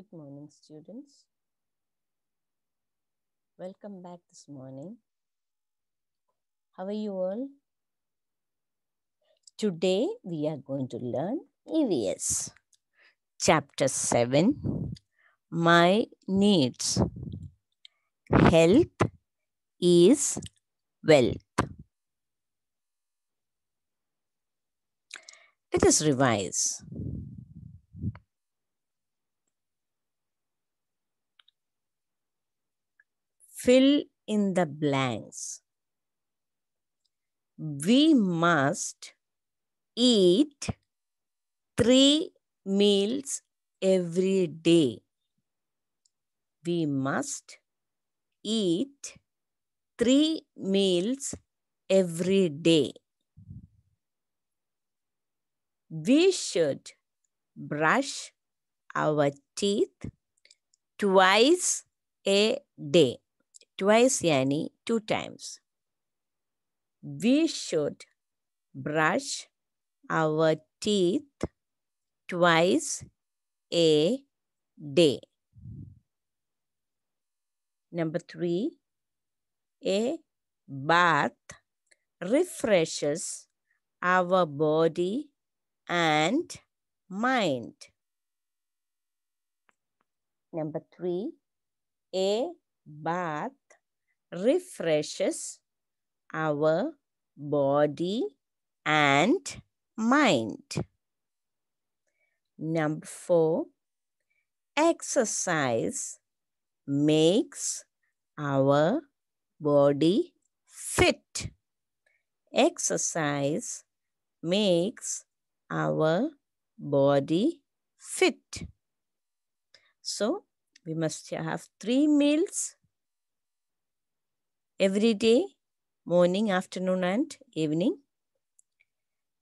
Good morning, students. Welcome back this morning. How are you all? Today we are going to learn EVS. Chapter 7 My Needs. Health is wealth. Let us revise. Fill in the blanks. We must eat three meals every day. We must eat three meals every day. We should brush our teeth twice a day. Twice yani two times. We should brush our teeth twice a day. Number three, a bath refreshes our body and mind. Number three, a bath refreshes our body and mind. Number four, exercise makes our body fit. Exercise makes our body fit. So, we must have three meals every day morning, afternoon, and evening.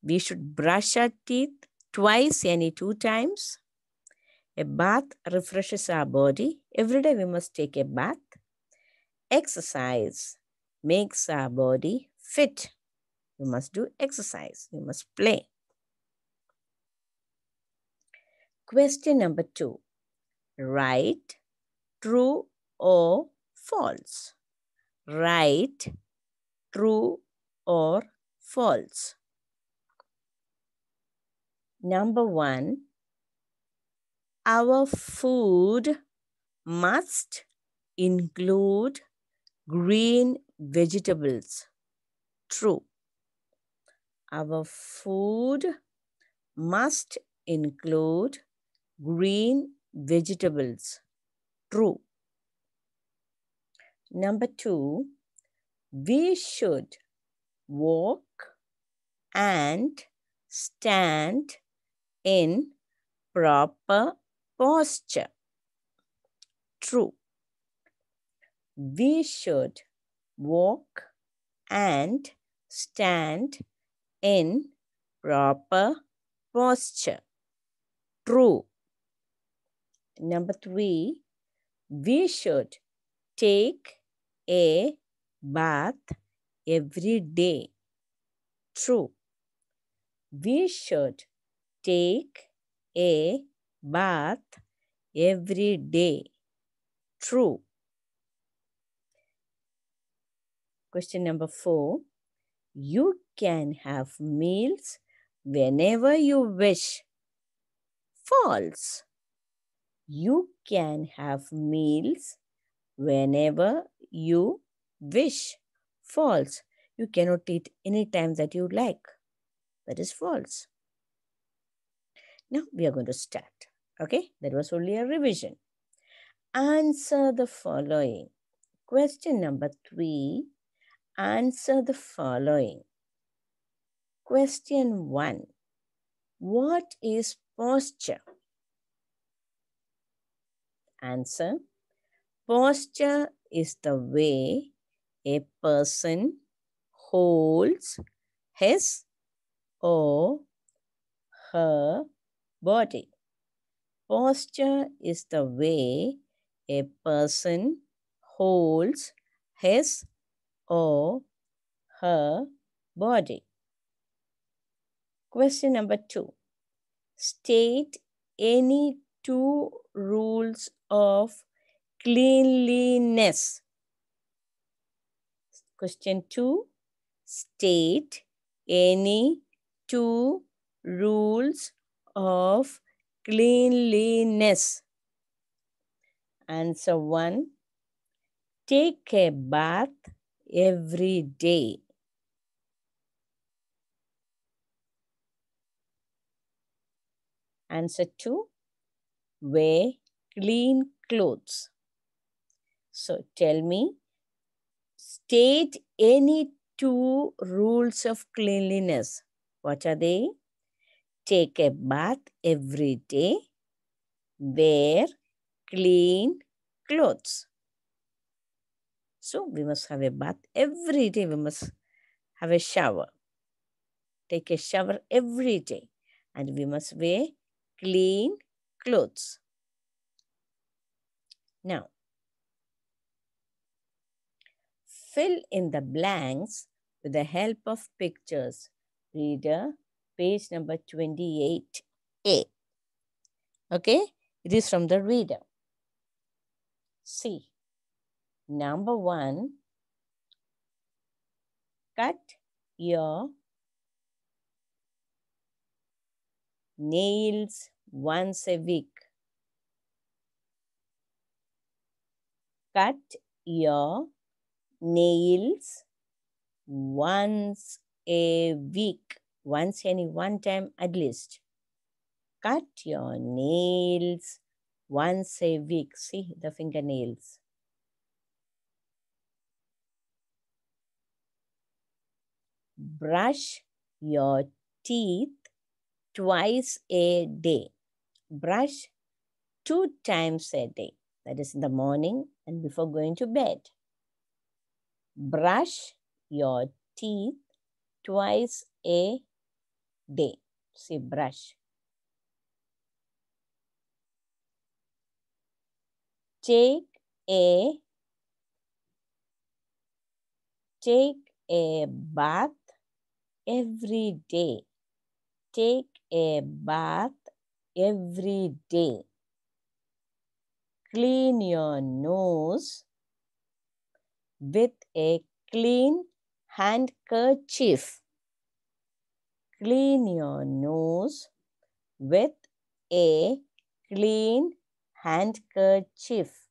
We should brush our teeth twice, any two times. A bath refreshes our body. Every day we must take a bath. Exercise makes our body fit. We must do exercise. We must play. Question number two. Write true or false. Write true or false. Number one, our food must include green vegetables. True. Our food must include green vegetables. True. Number two, we should walk and stand in proper posture. True. We should walk and stand in proper posture. True. Number three, we should take a bath every day. True. We should take a bath every day. True. Question number four. You can have meals whenever you wish. False. You can have meals whenever you wish. False. You cannot eat any time that you like. That is false. Now we are going to start. Okay, that was only a revision. Answer the following. Question number three. Answer the following. Question one. What is posture? Answer. Posture is the way a person holds his or her body. Posture is the way a person holds his or her body. Question number two. State any two rules of cleanliness. Question 2. State any two rules of cleanliness. Answer 1. Take a bath every day. Answer 2. Wear clean clothes. So tell me, state any two rules of cleanliness. What are they? Take a bath every day. Wear clean clothes. So we must have a bath every day. We must have a shower. Take a shower every day. And we must wear clean clothes. Now, fill in the blanks with the help of pictures. Reader, page number 28A. Okay, it is from the reader. C. number one, cut your nails once a week. Cut your nails once a week. Once any one time at least. Cut your nails once a week. See the fingernails. Brush your teeth twice a day. Brush two times a day. That is in the morning and before going to bed. Brush your teeth twice a day. Say brush. Take a take a bath every day. Take a bath every day. Clean your nose with a clean handkerchief. Clean your nose with a clean handkerchief.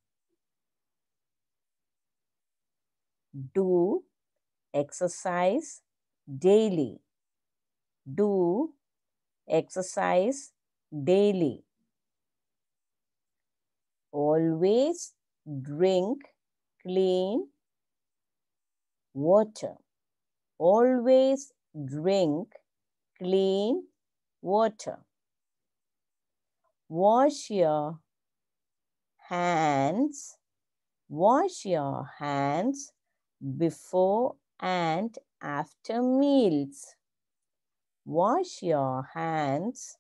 Do exercise daily. Do exercise daily. Always drink clean water. Always drink clean water. Wash your hands. Wash your hands before and after meals. Wash your hands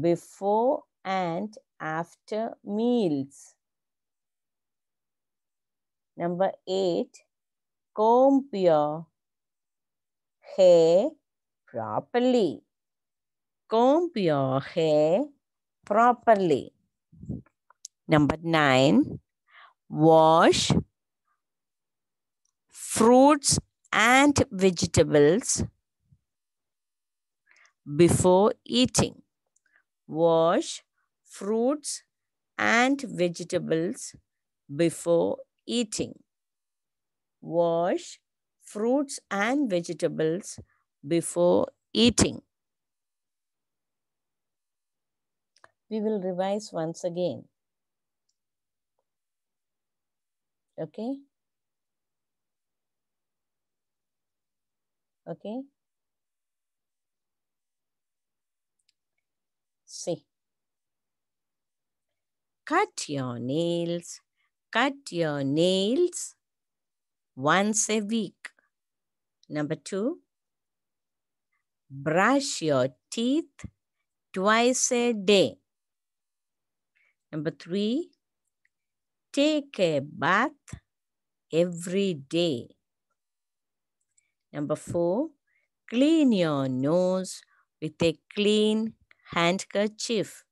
before and after meals. Number eight, comb your properly. Comb your hair properly. Number nine, wash fruits and vegetables before eating. Wash fruits and vegetables before eating. Wash fruits and vegetables before eating. We will revise once again. Okay? Okay? See. Cut your nails. Cut your nails once a week. Number two, brush your teeth twice a day. Number three, take a bath every day. Number four, clean your nose with a clean handkerchief.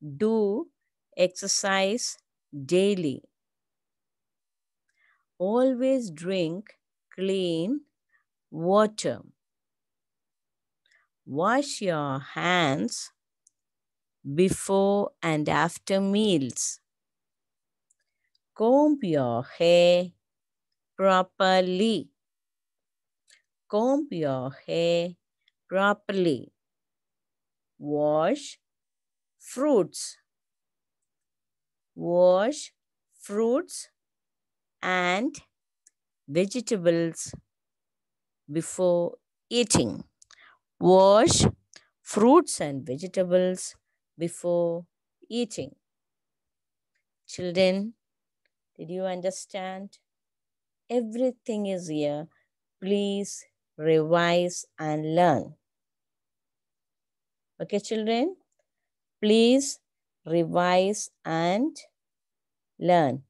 do exercise daily. Always drink clean water. Wash your hands before and after meals. Comb your hair properly. Comb your hair properly. Wash fruits. Wash fruits and vegetables before eating. Wash fruits and vegetables before eating. Children, did you understand? Everything is here. Please revise and learn. Okay, children? Please revise and learn.